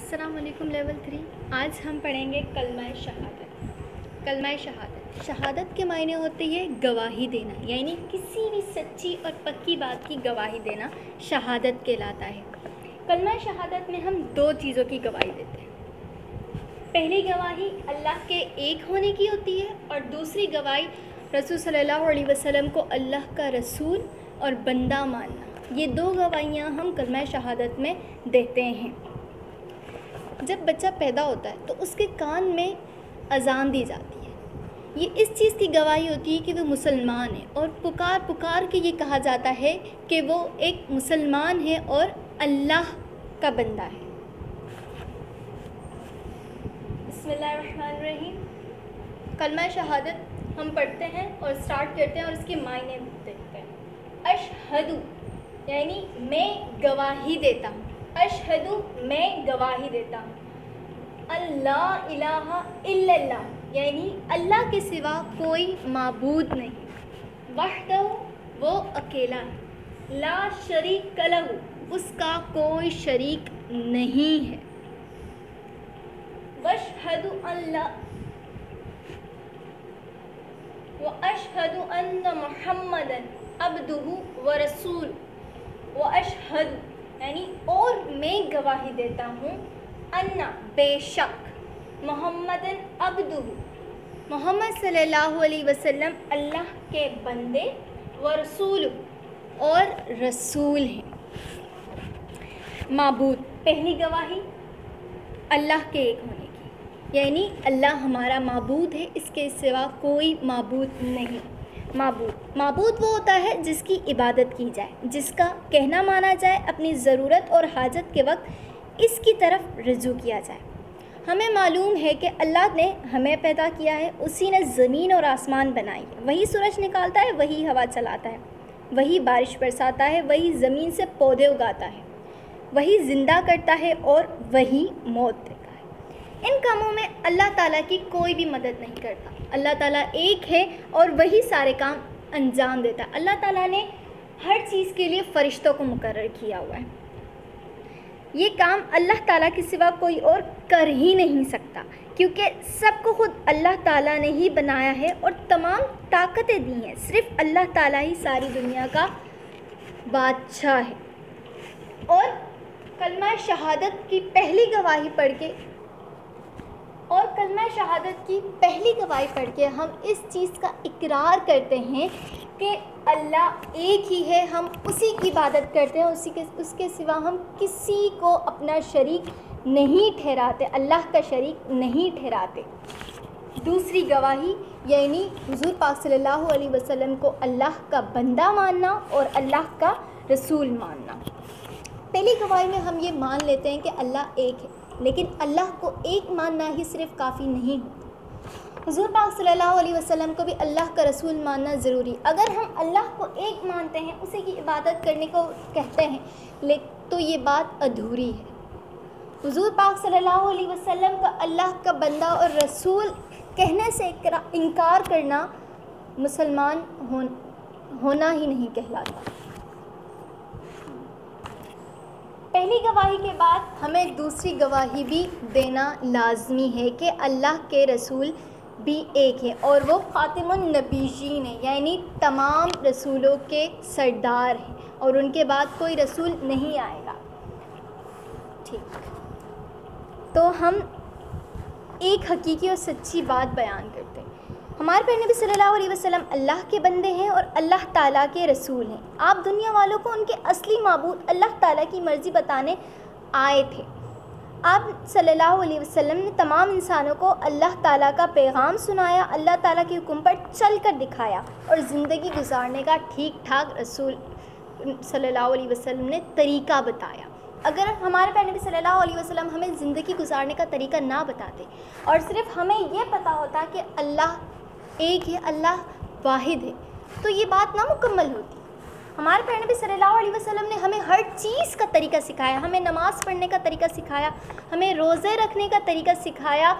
अस्सलाम वालेकुम level three आज हम पढ़ेंगे कलमा शहादत। कलमा शहादत। शहादत के मायने होते हैं गवाही देना, यानी किसी भी सच्ची और पक्की बात की गवाही देना शहादत कहलाता है। कलमा शहादत में हम दो चीज़ों की गवाही देते हैं। पहली गवाही अल्लाह के एक होने की होती है और दूसरी गवाही रसूल सल्लल्लाहु अलैहि वसल्लम को अल्लाह का रसूल और बंदा मानना। ये दो गवाहियाँ हम कलमा शहादत में देते हैं। जब बच्चा पैदा होता है तो उसके कान में अजान दी जाती है। ये इस चीज़ की गवाही होती है कि वो मुसलमान है और पुकार पुकार के ये कहा जाता है कि वो एक मुसलमान है और अल्लाह का बंदा है। बसमीम कलमा शहादत हम पढ़ते हैं और स्टार्ट करते हैं और उसके मायने देखते हैं। अशहदु, यानी मैं गवाही देता हूँ। अशहदु मैं गवाही देता हूँ। अल्लाह इलाहा इल्लल्लाह, यानी अल्लाह के सिवा कोई मबूद नहीं। वहदहु, वो अकेला है। ला शरीक कलहु उसका कोई शरीक नहीं है। वशहदु अल्लाह व अशहदु अन्न मुहम्मदन अब्दुहु व रसूल, व अशहद यानी और मैं गवाही देता हूँ। अन्ना, बेशक। Mohammedan Abdu. मोहम्मद सल्लल्लाहु अलैहि वसल्लम अल्लाह के बंदे व रसूल और रसूल हैं। मबूद, पहली गवाही अल्लाह के एक होने की। यानी अल्लाह हमारा मबूद है, इसके सिवा कोई मबूद नहीं। मबूद। मबूद वो होता है जिसकी इबादत की जाए, जिसका कहना माना जाए, अपनी ज़रूरत और हाजत के वक्त इसकी तरफ़ रजू किया जाए। हमें मालूम है कि अल्लाह ने हमें पैदा किया है, उसी ने ज़मीन और आसमान बनाई है। वही सूरज निकालता है, वही हवा चलाता है। वही बारिश बरसाता है, वही ज़मीन से पौधे उगाता है। वही ज़िंदा करता है और वही मौत। इन कामों में अल्लाह ताला की कोई भी मदद नहीं करता। अल्लाह ताला एक है और वही सारे काम अंजाम देता है। अल्लाह ताला ने हर चीज़ के लिए फ़रिश्तों को मुकर किया हुआ है। ये काम अल्लाह ताला के सिवा कोई और कर ही नहीं सकता, क्योंकि सबको खुद अल्लाह ताला ने ही बनाया है और तमाम ताकतें दी हैं। सिर्फ़ अल्लाह ताला ही सारी दुनिया का बादशाह है। और कलमा शहादत की पहली गवाही पढ़ के और कलमा शहादत की पहली गवाही पढ़ के हम इस चीज़ का इकरार करते हैं कि अल्लाह एक ही है, हम उसी की इबादत करते हैं, उसी के, उसके सिवा हम किसी को अपना शरीक नहीं ठहराते, अल्लाह का शरीक नहीं ठहराते। दूसरी गवाही, यानी हुजूर पाक सल्लल्लाहु अलैहि वसल्लम को अल्लाह का बंदा मानना और अल्लाह का रसूल मानना। पहली गवाही में हम ये मान लेते हैं कि अल्लाह एक है। लेकिन अल्लाह को एक मानना ही सिर्फ़ काफ़ी नहीं होता हजूर पाक सल्लल्लाहु अलैहि वसल्लम को भी अल्लाह का रसूल मानना ज़रूरी अगर हम अल्लाह को एक मानते हैं उसी की इबादत करने को कहते हैं ले तो ये बात अधूरी है। हजूर पाक सल्लल्लाहु अलैहि वसल्लम का अल्लाह का बंदा और रसूल कहने से इनकार करना मुसलमान हो, होना ही नहीं कहलाता। पहली गवाही के बाद हमें दूसरी गवाही भी देना लाजमी है कि अल्लाह के रसूल भी एक है और वो ख़ातिमुन्नबीशीन है, यानी तमाम रसूलों के सरदार हैं और उनके बाद कोई रसूल नहीं आएगा। ठीक। तो हम एक हकीकी और सच्ची बात बयान करते हैं। हमारे पे नबी सल्लल्लाहु अलैहि वसल्लम अल्लाह के बंदे हैं और अल्लाह ताला के रसूल हैं। आप दुनिया वालों को उनके असली मबूद अल्लाह ताला की मर्ज़ी बताने आए थे। आप सल्लल्लाहु अलैहि वसल्लम ने तमाम इंसानों को अल्लाह ताला का पैगाम सुनाया, अल्लाह ताला के हुक्म पर चल कर दिखाया और ज़िंदगी गुजारने का ठीक ठाक रसूल सल्लल्लाहु अलैहि वसल्लम ने तरीका बताया। अगर हमारे प्यारे नबी सल्लल्लाहु अलैहि वसल्लम हमें ज़िंदगी गुजारने का तरीका ना बताते और सिर्फ़ हमें ये पता होता कि अल्लाह एक है अल्लाह वाहिद है तो ये बात ना मुकम्मल होती। हमारे प्यारे नबी सल्लल्लाहु अलैहि वसल्लम ने हमें हर चीज़ का तरीका सिखाया, हमें नमाज़ पढ़ने का तरीका सिखाया, हमें रोज़े रखने का तरीका सिखाया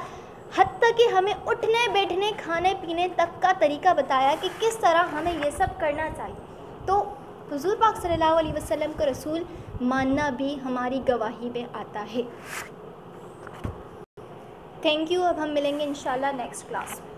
हती कि हमें उठने, बैठने, खाने, पीने तक का तरीका बताया कि किस तरह हमें ये सब करना चाहिए। तो हजूर पाक सल्लल्लाहु अलैहि वसल्लम का रसूल मानना भी हमारी गवाही में आता है। थैंक यू अब हम मिलेंगे इंशाल्लाह नेक्स्ट क्लास में।